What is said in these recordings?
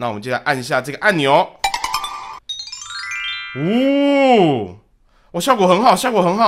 那我们就来按一下这个按钮。呜，我效果很好，效果很好。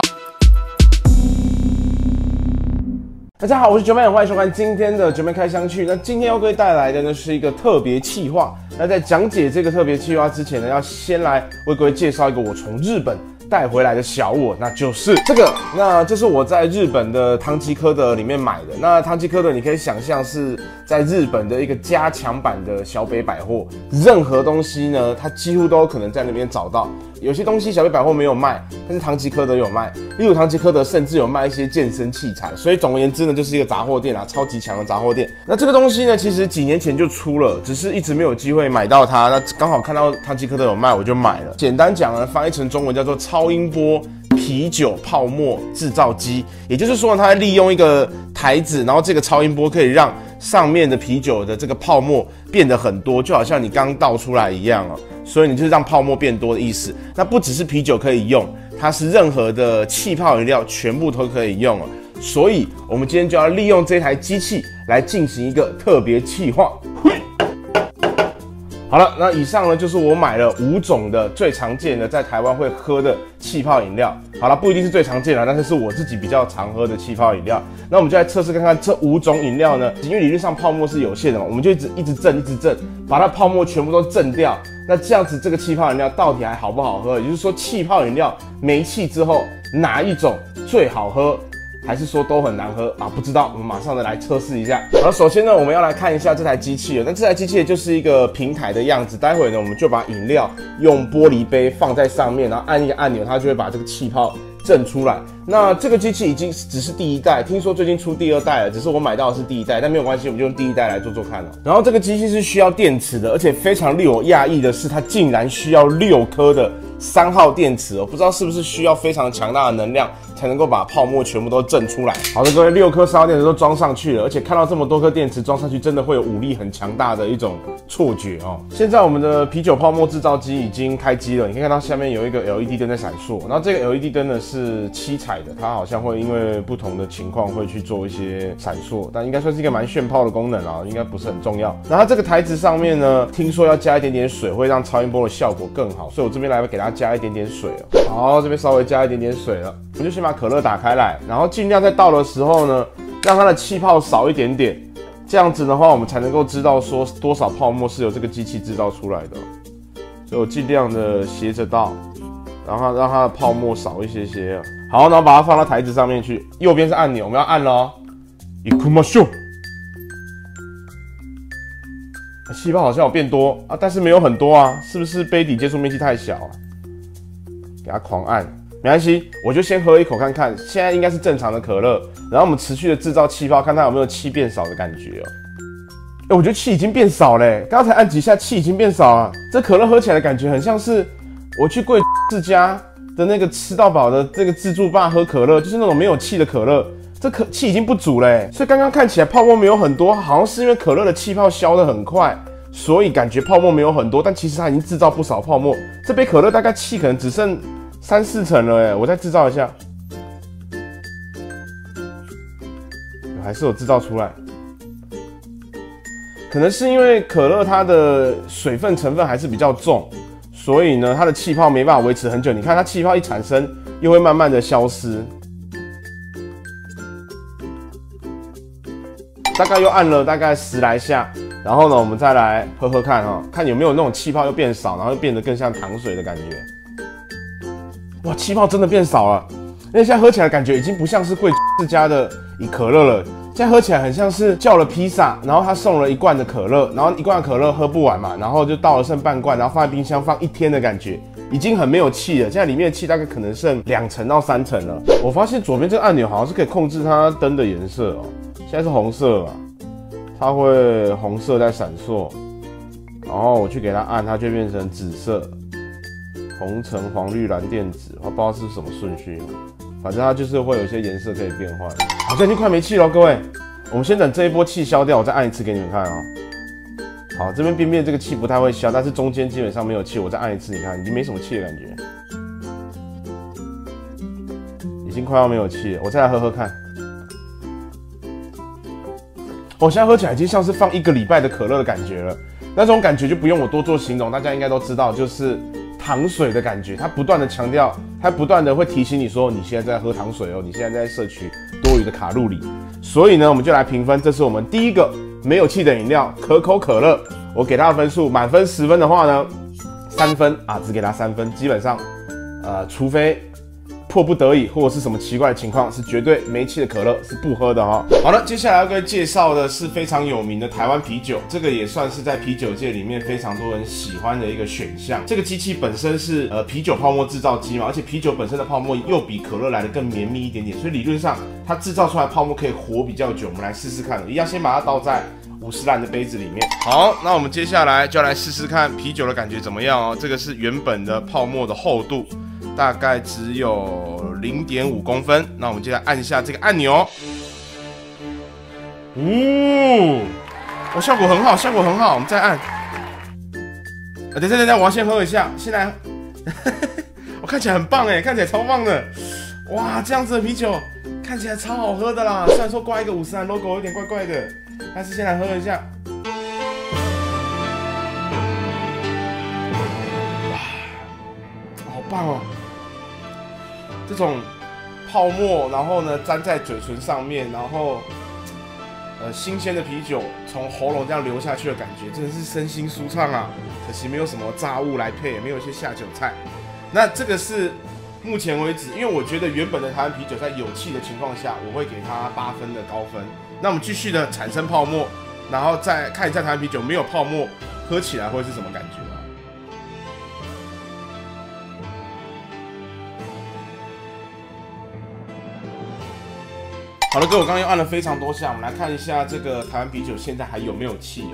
大家好，我是九妹，欢迎收看今天的九妹开箱去。那今天要各位带来的呢是一个特别企划。那在讲解这个特别企划之前呢，要先来为各位介绍一个我从日本带回来的小我，那就是这个。那这是我在日本的汤吉科德里面买的。那汤吉科德你可以想象是在日本的一个加强版的小北百货，任何东西呢，它几乎都有可能在那边找到。有些东西小北百货没有卖，但是唐吉诃德有卖。例如唐吉诃德甚至有卖一些健身器材，所以总而言之呢，就是一个杂货店啊，超级强的杂货店。那这个东西呢，其实几年前就出了，只是一直没有机会买到它。那刚好看到唐吉诃德有卖，我就买了。简单讲呢，翻译成中文叫做超音波啤酒泡沫制造机，也就是说，它利用一个台子，然后这个超音波可以让上面的啤酒的这个泡沫变得很多，就好像你刚倒出来一样哦。所以你就是让泡沫变多的意思。那不只是啤酒可以用，它是任何的气泡饮料全部都可以用哦。所以我们今天就要利用这台机器来进行一个特别气化。好了，那以上呢就是我买了五种的最常见的在台湾会喝的气泡饮料。好了，不一定是最常见的，但是是我自己比较常喝的气泡饮料。那我们就来测试看看这五种饮料呢，因为理论上泡沫是有限的嘛，我们就一直一直震，一直震，把它泡沫全部都震掉。那这样子这个气泡饮料到底还好不好喝？也就是说，气泡饮料没气之后哪一种最好喝？还是说都很难喝啊？不知道，我们马上的来测试一下。好，首先呢，我们要来看一下这台机器。那这台机器就是一个平台的样子。待会呢，我们就把饮料用玻璃杯放在上面，然后按一个按钮，它就会把这个气泡震出来。那这个机器已经只是第一代，听说最近出第二代了，只是我买到的是第一代，但没有关系，我们就用第一代来做做看了。然后这个机器是需要电池的，而且非常令我讶异的是，它竟然需要六颗的三号电池哦，不知道是不是需要非常强大的能量。才能够把泡沫全部都震出来。好的，各位，六颗三号电池都装上去了，而且看到这么多颗电池装上去，真的会有武力很强大的一种错觉哦。现在我们的啤酒泡沫制造机已经开机了，你可以看到下面有一个 LED 灯在闪烁。然后这个 LED 灯呢是七彩它好像会因为不同的情况会去做一些闪烁，但应该算是一个蛮炫炮的功能啊，应该不是很重要。然后这个台子上面呢，听说要加一点点水，会让超音波的效果更好，所以我这边来给它加一点点水哦。好，这边稍微加一点点水了，我就先把。可乐打开来，然后尽量在倒的时候呢，让它的气泡少一点点，这样子的话，我们才能够知道说多少泡沫是由这个机器制造出来的。所以我尽量的斜着倒，然后让它的泡沫少一些些。好，然后把它放到台子上面去，右边是按钮，我们要按喽。一库马秀，气泡好像有变多啊，但是没有很多啊，是不是杯底接触面积太小啊？给它狂按。没关系，我就先喝一口看看。现在应该是正常的可乐，然后我们持续的制造气泡，看它有没有气变少的感觉哦。哎，我觉得气已经变少嘞，刚才按几下气已经变少了。这可乐喝起来的感觉很像是我去贵 世家的那个吃到饱的这个自助吧喝可乐，就是那种没有气的可乐。这可气已经不足嘞，所以刚刚看起来泡沫没有很多，好像是因为可乐的气泡消的很快，所以感觉泡沫没有很多。但其实它已经制造不少泡沫。这杯可乐大概气可能只剩。三四层了哎，我再制造一下，还是有制造出来。可能是因为可乐它的水分成分还是比较重，所以呢，它的气泡没办法维持很久。你看它气泡一产生，又会慢慢的消失。大概又按了大概十来下，然后呢，我们再来喝喝看哈，看有没有那种气泡又变少，然后又变得更像糖水的感觉。哇，气泡真的变少了，因为现在喝起来感觉已经不像是贵自家的以可乐了，现在喝起来很像是叫了披萨，然后他送了一罐的可乐，然后一罐可乐喝不完嘛，然后就倒了剩半罐，然后放在冰箱放一天的感觉，已经很没有气了。现在里面的气大概可能剩两层到三层了。我发现左边这个按钮好像是可以控制它灯的颜色哦，现在是红色嘛，它会红色在闪烁，然后我去给它按，它就变成紫色。红橙黄绿蓝靛紫，我不知道是什么顺序，反正它就是会有些颜色可以变换。好像已经快没气了，各位，我们先等这一波气消掉，我再按一次给你们看啊。好，这边边边这个气不太会消，但是中间基本上没有气，我再按一次，你看已经没什么气的感觉，已经快要没有气了，我再来喝喝看。我现在喝起来已经像是放一个礼拜的可乐的感觉了。那种感觉就不用我多做形容，大家应该都知道，就是糖水的感觉。它不断的强调，它不断的会提醒你说，你现在在喝糖水哦，你现在在摄取多余的卡路里。所以呢，我们就来评分，这是我们第一个没有气的饮料——可口可乐。我给它的分数，满分十分的话呢，三分啊，只给它三分。基本上，呃，除非。迫不得已或者是什么奇怪的情况，是绝对没气的可乐是不喝的哈。好了，接下来要跟介绍的是非常有名的台湾啤酒，这个也算是在啤酒界里面非常多人喜欢的一个选项。这个机器本身是呃啤酒泡沫制造机嘛，而且啤酒本身的泡沫又比可乐来的更绵密一点点，所以理论上它制造出来泡沫可以活比较久。我们来试试看，一样先把它倒在五十兰的杯子里面。好，那我们接下来就来试试看啤酒的感觉怎么样哦。这个是原本的泡沫的厚度。大概只有零点五公分，那我们就来按一下这个按钮。呜，哦，效果很好，效果很好，我们再按。啊，等下等下，我要先喝一下。先来，我看起来很棒哎，看起来超棒的。哇，这样子的啤酒看起来超好喝的啦。虽然说挂一个五十兰 logo 有点怪怪的，但是先来喝一下。哇，好棒哦。这种泡沫，然后呢粘在嘴唇上面，然后呃新鲜的啤酒从喉咙这样流下去的感觉，真的是身心舒畅啊！可惜没有什么炸物来配，也没有一些下酒菜。那这个是目前为止，因为我觉得原本的台湾啤酒在有气的情况下，我会给它八分的高分。那我们继续的产生泡沫，然后再看一下台湾啤酒没有泡沫，喝起来会是什么感觉？好了，哥，我刚刚又按了非常多下，我们来看一下这个台湾啤酒现在还有没有气了。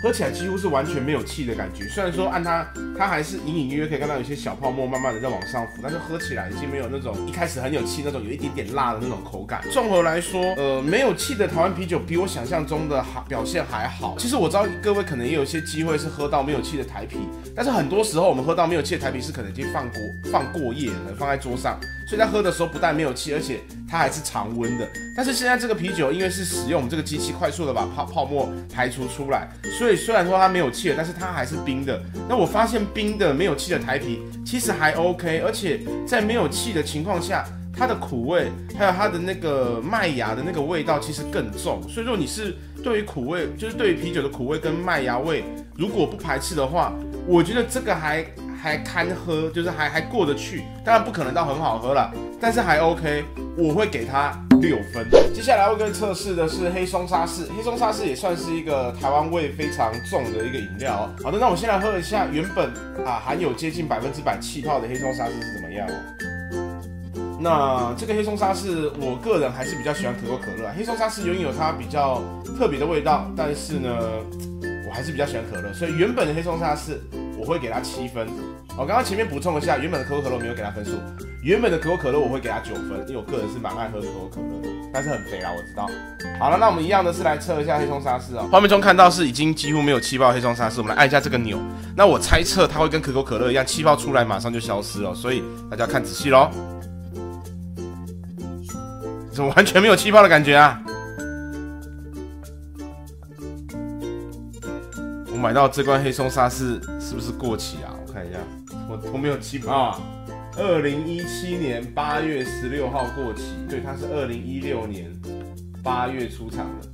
喝起来几乎是完全没有气的感觉，虽然说按它，它还是隐隐约约可以看到有些小泡沫慢慢的在往上浮，但是喝起来已经没有那种一开始很有气那种有一点点辣的那种口感。综合来说，呃，没有气的台湾啤酒比我想象中的好表现还好。其实我知道各位可能也有一些机会是喝到没有气的台啤，但是很多时候我们喝到没有气的台啤是可能已经放过放过夜了，放在桌上，所以在喝的时候不但没有气，而且它还是常温的。但是现在这个啤酒因为是使用我们这个机器快速的把泡泡沫排除出来，所以。虽然说它没有气了，但是它还是冰的。那我发现冰的没有气的台啤其实还 OK，而且在没有气的情况下，它的苦味还有它的那个麦芽的那个味道其实更重。所以说你是对于苦味，就是对于啤酒的苦味跟麦芽味，如果不排斥的话，我觉得这个还还堪喝，就是还还过得去。当然不可能到很好喝了，但是还 OK，我会给它。六分。接下来会跟测试的是黑松沙士，黑松沙士也算是一个台湾味非常重的一个饮料。好的，那我先来喝一下原本啊含有接近百分之百气泡的黑松沙士是怎么样。那这个黑松沙士，我个人还是比较喜欢可口可乐。黑松沙士拥有它比较特别的味道，但是呢，我还是比较喜欢可乐，所以原本的黑松沙士我会给它七分。我刚刚前面补充一下，原本的可口可乐没有给它分数。原本的可口可乐我会给它九分，因为我个人是蛮爱喝可口可乐的，但是很肥啦，我知道。好了，那我们一样的是来测一下黑松沙士哦。画面中看到是已经几乎没有气泡黑松沙士，我们来按一下这个钮。那我猜测它会跟可口可乐一样，气泡出来马上就消失了，所以大家看仔细喽。怎么完全没有气泡的感觉啊？买到这罐黑松沙士是不是过期啊？我看一下，我我没有气泡啊。二零一七年八月十六号过期，对，它是二零一六年八月出厂的，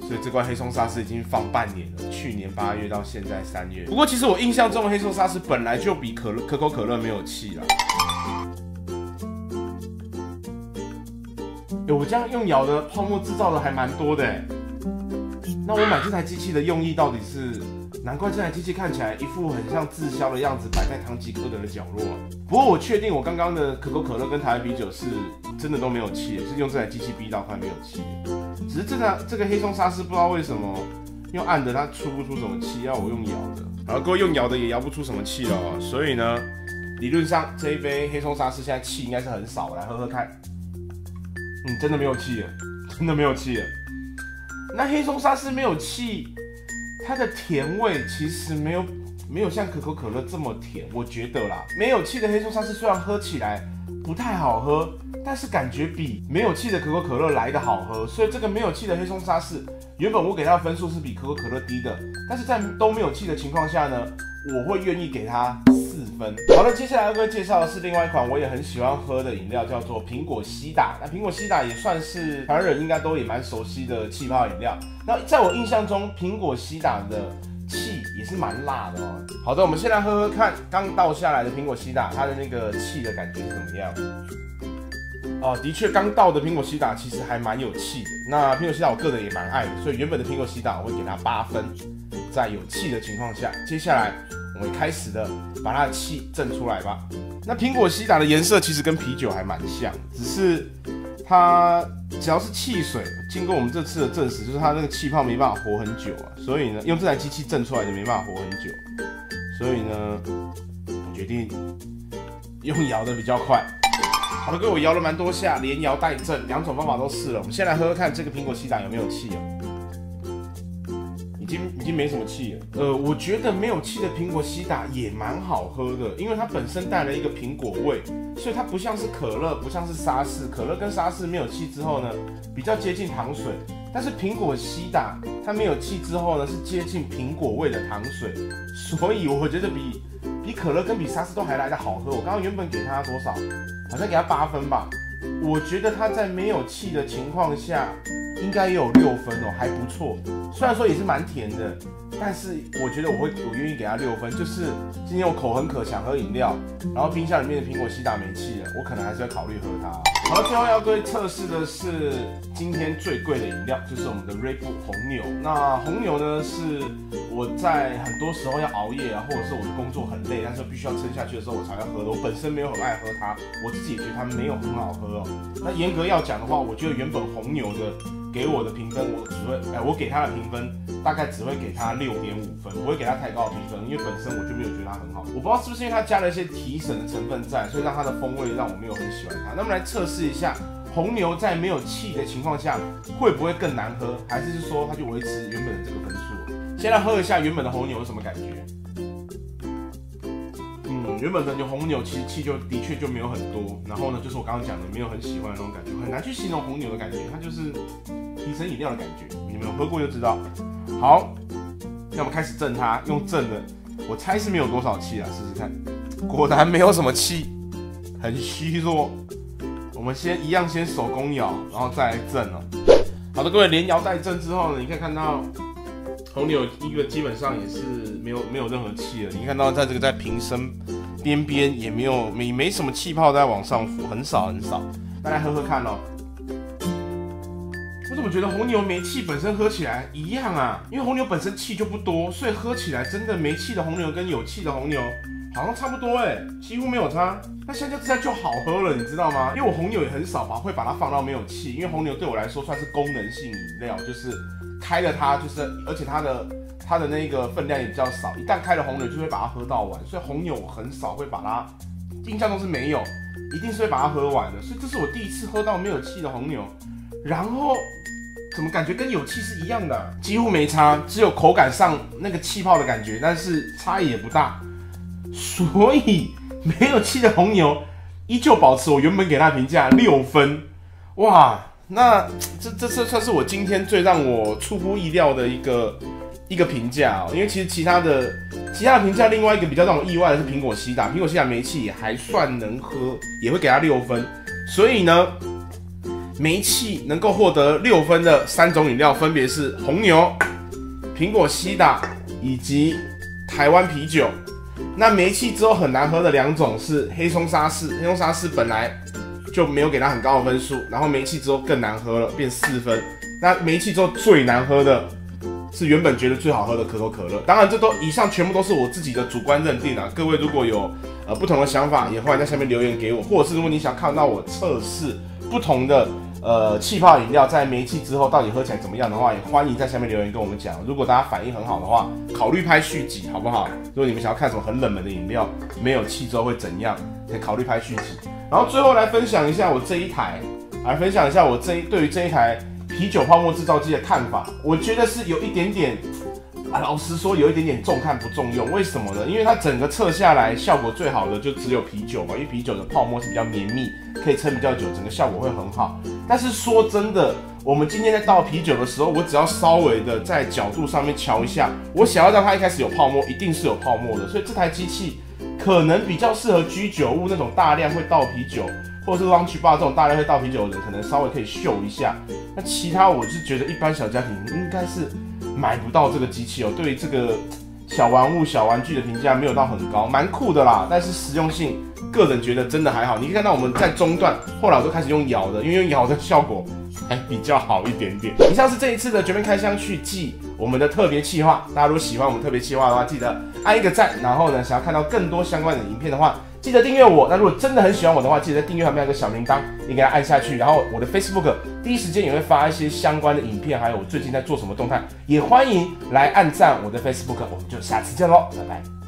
所以这罐黑松沙士已经放半年了，去年八月到现在三月。不过其实我印象中的黑松沙士本来就比可乐可口可乐没有气了。哎，我这样用咬的泡沫制造的还蛮多的，那我买这台机器的用意到底是？难怪这台机器看起来一副很像滞销的样子，摆在唐吉诃德的角落。不过我确定，我刚刚的可口可乐跟台湾啤酒是真的都没有气，是用这台机器逼到快没有气。只是这台这个黑松沙士不知道为什么用按的它出不出什么气，要我用摇的。然后用摇的也摇不出什么气哦。所以呢，理论上这一杯黑松沙士现在气应该是很少。来喝喝看。嗯，真的没有气了，真的没有气了。那黑松沙士没有气。它的甜味其实没有没有像可口可乐这么甜，我觉得啦，没有气的黑松沙士虽然喝起来不太好喝，但是感觉比没有气的可口可乐来的好喝，所以这个没有气的黑松沙士原本我给它的分数是比可口可乐低的，但是在都没有气的情况下呢，我会愿意给它四分。好了，接下来要跟介绍的是另外一款我也很喜欢喝的饮料，叫做苹果西打。那苹果西打也算是台湾人应该都也蛮熟悉的气泡饮料。那在我印象中，苹果西打的气也是蛮辣的哦。好的，我们先来喝喝看刚倒下来的苹果西打，它的那个气的感觉是怎么样？哦，的确，刚倒的苹果西打其实还蛮有气的。那苹果西打我个人也蛮爱的，所以原本的苹果西打我会给它八分。在有气的情况下，接下来我们开始的把它的气震出来吧。那苹果西打的颜色其实跟啤酒还蛮像，只是它只要是汽水，经过我们这次的证实，就是它那个气泡没办法活很久啊。所以呢，用这台机器震出来的没办法活很久。所以呢，我决定用摇的比较快。好了，各位，我摇了蛮多下，连摇带震，两种方法都试了。我们先来喝喝看这个苹果西打有没有气哦。已经已经没什么气了。呃，我觉得没有气的苹果西打也蛮好喝的，因为它本身带了一个苹果味，所以它不像是可乐，不像是沙士。可乐跟沙士没有气之后呢，比较接近糖水，但是苹果西打它没有气之后呢，是接近苹果味的糖水，所以我觉得比比可乐跟比沙士都还来的好喝。我刚刚原本给它多少？好像给它八分吧，我觉得它在没有气的情况下，应该也有六分哦，还不错。虽然说也是蛮甜的，但是我觉得我会我愿意给它六分。就是今天我口很渴，想喝饮料，然后冰箱里面的苹果西打没气了，我可能还是要考虑喝它。好了，最后要各位测试的是今天最贵的饮料，就是我们的 Red Bull 红牛。那红牛呢，是我在很多时候要熬夜啊，或者是我的工作很累，但是必须要撑下去的时候，我才要喝的。我本身没有很爱喝它，我自己也觉得它没有很好喝哦。那严格要讲的话，我觉得原本红牛的。给我的评分，我只会哎，我给他的评分大概只会给他六点五分，不会给他太高的评分，因为本身我就没有觉得它很好。我不知道是不是因为它加了一些提神的成分在，所以让它的风味让我没有很喜欢它。那么来测试一下，红牛在没有气的情况下会不会更难喝，还是说它就维持原本的这个分数？先来喝一下原本的红牛有什么感觉？嗯原本的牛红牛其实气就的确就没有很多，然后呢，就是我刚刚讲的没有很喜欢的那种感觉，很难去形容红牛的感觉，它就是提神饮料的感觉，你们有喝过就知道。好，那我们开始震它，用震的，我猜是没有多少气啊，试试看，果然没有什么气，很虚弱。我们先一样先手工摇，然后再震哦。好的，各位连摇带震之后呢，你可以看到。红牛一个基本上也是没有没有任何气了，你看到在这个在瓶身边边也没有没没什么气泡在往上浮，很少很少。大家喝喝看哦。我怎么觉得红牛没气本身喝起来一样啊？因为红牛本身气就不多，所以喝起来真的没气的红牛跟有气的红牛好像差不多哎，几乎没有差。那相较之下就好喝了，你知道吗？因为我红牛也很少吧，会把它放到没有气，因为红牛对我来说算是功能性饮料，就是。开了它就是，而且它的它的那个分量也比较少，一旦开了红牛就会把它喝到完，所以红牛我很少会把它，印象中是没有，一定是会把它喝完的，所以这是我第一次喝到没有气的红牛，然后怎么感觉跟有气是一样的，几乎没差，只有口感上那个气泡的感觉，但是差异也不大，所以没有气的红牛依旧保持我原本给它评价六分，哇！那这这这算是我今天最让我出乎意料的一个一个评价哦，因为其实其他的其他的评价，另外一个比较让我意外的是苹果西打，苹果西打煤气也还算能喝，也会给它六分。所以呢，煤气能够获得六分的三种饮料分别是红牛、苹果西打以及台湾啤酒。那煤气之后很难喝的两种是黑松沙士，黑松沙士本来。就没有给它很高的分数，然后煤气之后更难喝了，变四分。那煤气之后最难喝的是原本觉得最好喝的可口可乐。当然，这都以上全部都是我自己的主观认定啊。各位如果有呃不同的想法，也欢迎在下面留言给我，或者是如果你想看到我测试不同的呃气泡饮料在煤气之后到底喝起来怎么样的话，也欢迎在下面留言跟我们讲。如果大家反应很好的话，考虑拍续集好不好？如果你们想要看什么很冷门的饮料没有气之后会怎样，可以考虑拍续集。然后最后来分享一下我这一台，来分享一下我这一对于这一台啤酒泡沫制造机的看法。我觉得是有一点点，啊，老实说有一点点重看不重用。为什么呢？因为它整个测下来效果最好的就只有啤酒嘛，因为啤酒的泡沫是比较绵密，可以撑比较久，整个效果会很好。但是说真的，我们今天在倒啤酒的时候，我只要稍微的在角度上面瞧一下，我想要让它一开始有泡沫，一定是有泡沫的。所以这台机器可能比较适合居酒屋那种大量会倒啤酒，或者是 lunch bar 这种大量会倒啤酒的人，可能稍微可以秀一下。那其他我是觉得一般小家庭应该是买不到这个机器哦。对于这个小玩物、小玩具的评价没有到很高，蛮酷的啦，但是实用性个人觉得真的还好。你可以看到我们在中段，后来我都开始用咬的，因为用咬的效果。还比较好一点点。以上是这一次的绝面开箱去记我们的特别企划。大家如果喜欢我们特别企划的话，记得按一个赞。然后呢，想要看到更多相关的影片的话，记得订阅我。那如果真的很喜欢我的话，记得订阅旁边有个小铃铛，你给它按下去。然后我的 Facebook 第一时间也会发一些相关的影片，还有我最近在做什么动态，也欢迎来按赞我的 Facebook。我们就下次见喽，拜拜。